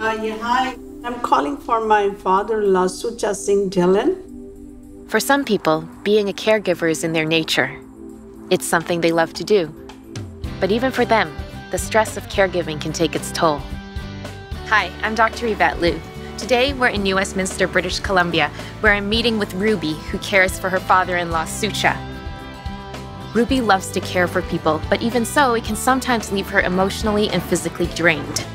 Uh, yeah, hi. I'm calling for my father-in-law, Sucha Singh Dhillon. For some people, being a caregiver is in their nature. It's something they love to do. But even for them, the stress of caregiving can take its toll. Hi, I'm Dr. Yvette Lu. Today, we're in New Westminster, British Columbia, where I'm meeting with Ruby, who cares for her father in law, Sucha. Ruby loves to care for people, but even so, it can sometimes leave her emotionally and physically drained.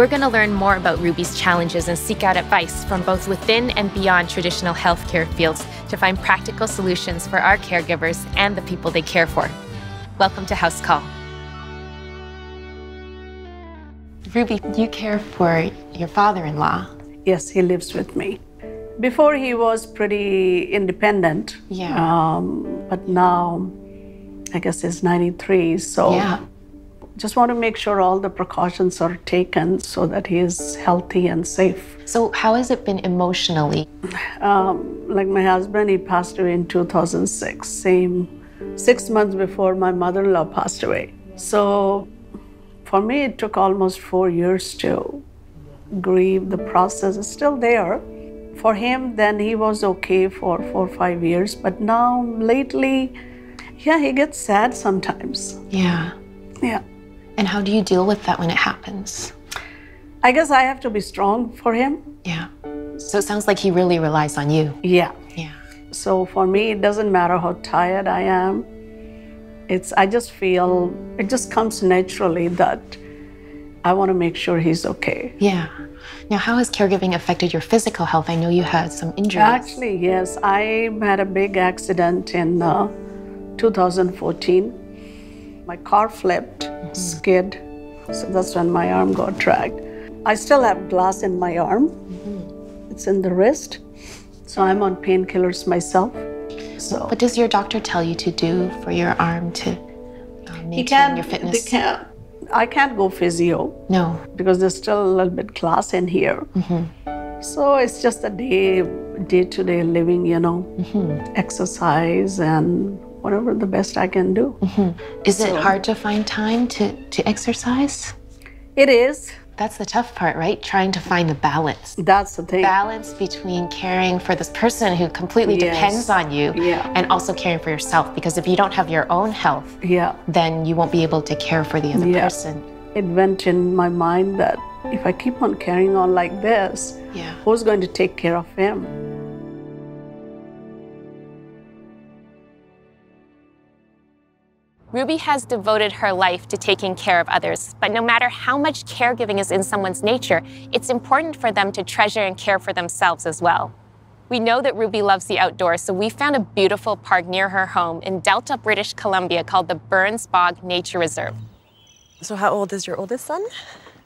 We're going to learn more about Ruby's challenges and seek out advice from both within and beyond traditional healthcare fields to find practical solutions for our caregivers and the people they care for. Welcome to House Call. Ruby, you care for your father in law. Yes, he lives with me. Before he was pretty independent. Yeah. Um, but now, I guess he's 93, so Yeah. Just want to make sure all the precautions are taken so that he is healthy and safe. So, how has it been emotionally? Um, like my husband, he passed away in 2006, same six months before my mother-in-law passed away. So for me, it took almost four years to grieve. The process is still there. For him, then he was okay for four or five years, but now lately, yeah, he gets sad sometimes. Yeah. Yeah. And how do you deal with that when it happens? I guess I have to be strong for him. Yeah. So it sounds like he really relies on you. Yeah. Yeah. So for me, it doesn't matter how tired I am. It's I just feel it just comes naturally that I want to make sure he's okay. Yeah. Now, how has caregiving affected your physical health? I know you had some injuries. Actually, yes, I had a big accident in uh, 2014. My car flipped, skid, so that's when my arm got dragged. I still have glass in my arm. It's in the wrist, so I'm on painkillers myself. So What does your doctor tell you to do for your arm to uh, maintain he can your They fitness? can't. I can't go physio No. because there's still a little bit glass in here. So it's just a day, day-to-day living, you know, exercise and whatever the best I can do. Mm-hmm. Is it hard to find time to, to exercise? It is. That's the tough part, right? Trying to find the balance. That's the thing. Balance between caring for this person who completely Yes. depends on you Yeah. and also caring for yourself. Because if you don't have your own health, Yeah. then you won't be able to care for the other Yeah. person. It went in my mind that if I keep on carrying on like this, Yeah. who's going to take care of him? Ruby has devoted her life to taking care of others, but no matter how much caregiving is in someone's nature, it's important for them to treasure and care for themselves as well. We know that Ruby loves the outdoors, so we found a beautiful park near her home in Delta, British Columbia called the Burns Bog Nature Reserve. So, how old is your oldest son?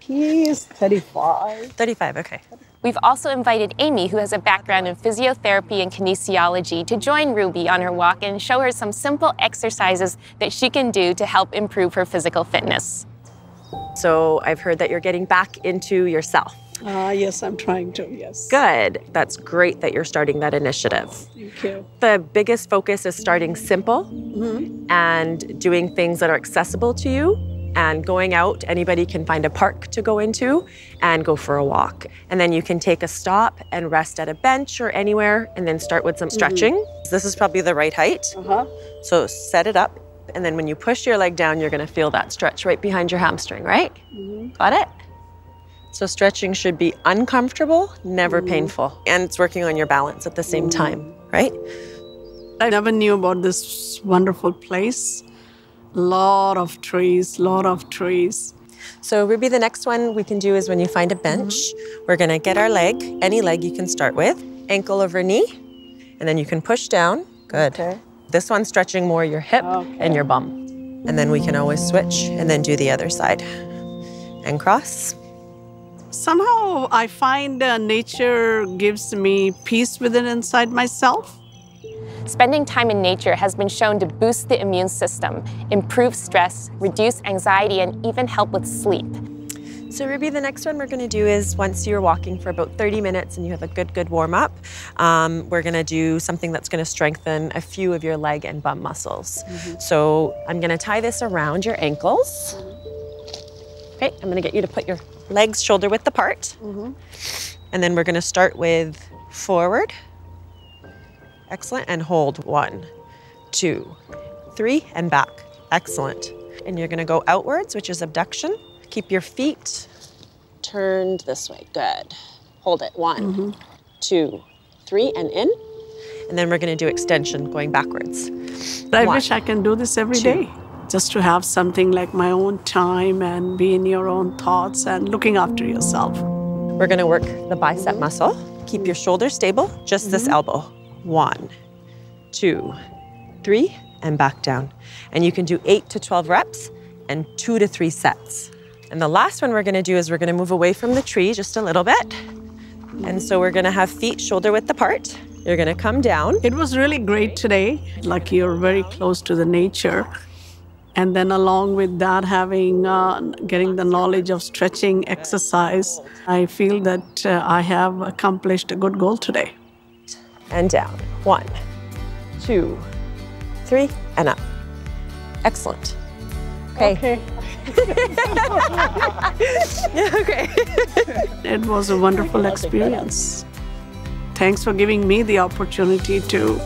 He is 35. 35, okay. We've also invited Amy, who has a background in physiotherapy and kinesiology, to join Ruby on her walk and show her some simple exercises that she can do to help improve her physical fitness. So, I've heard that you're getting back into yourself. Ah, yes, I'm trying to, yes. Good. That's great that you're starting that initiative. Thank you. The biggest focus is starting simple and doing things that are accessible to you and going out. Anybody can find a park to go into and go for a walk. And then you can take a stop and rest at a bench or anywhere and then start with some mm-hmm. stretching. This is probably the right height. Uh-huh. So set it up. And then when you push your leg down, you're going to feel that stretch right behind your hamstring, right? Mm-hmm. Got it? So stretching should be uncomfortable, never mm-hmm. painful. And it's working on your balance at the same time, right? I never knew about this wonderful place. Lot of trees, lot of trees. So Ruby, the next one we can do is when you find a bench, we're gonna get our leg, any leg you can start with, ankle over knee, and then you can push down. Good. Okay. This one's stretching more your hip and your bum. And then we can always switch and then do the other side. And cross. Somehow I find uh, nature gives me peace within inside myself. Spending time in nature has been shown to boost the immune system, improve stress, reduce anxiety, and even help with sleep. So Ruby, the next one we're gonna do is once you're walking for about 30 minutes and you have a good, good warm up, um, we're gonna do something that's gonna strengthen a few of your leg and bum muscles. So I'm gonna tie this around your ankles. Okay, I'm gonna get you to put your legs shoulder width apart. And then we're gonna start with forward. Excellent, and hold one, two, three, and back. Excellent. And you're gonna go outwards, which is abduction. Keep your feet turned this way. Good. Hold it. One, mm-hmm. two, three, and in. And then we're gonna do extension going backwards. I One, wish I can do this every day, just to have something like my own time and be in your own thoughts and looking after yourself. We're gonna work the bicep muscle. Keep your shoulders stable, just this mm-hmm. elbow. One, two, three, and back down. And you can do eight to 12 reps and two to three sets. And the last one we're gonna do is we're gonna move away from the tree just a little bit. And so we're gonna have feet shoulder width apart. You're gonna come down. It was really great today. Like you're very close to the nature. And then, along with that, having uh, getting the knowledge of stretching exercise, I feel that uh, I have accomplished a good goal today. And down. One, two, three, and up. Excellent. Okay. okay. It was a wonderful experience. Thanks for giving me the opportunity to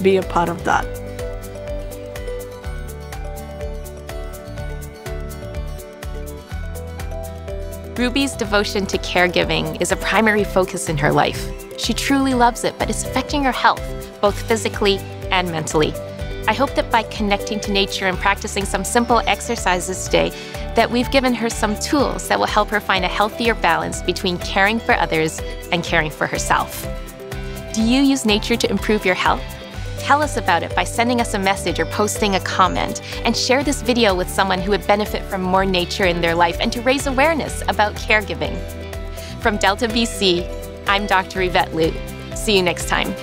be a part of that. Ruby's devotion to caregiving is a primary focus in her life. She truly loves it, but it's affecting her health, both physically and mentally. I hope that by connecting to nature and practicing some simple exercises today, that we've given her some tools that will help her find a healthier balance between caring for others and caring for herself. Do you use nature to improve your health? Tell us about it by sending us a message or posting a comment, and share this video with someone who would benefit from more nature in their life and to raise awareness about caregiving. From Delta BC, I'm Dr. Yvette Lu. See you next time.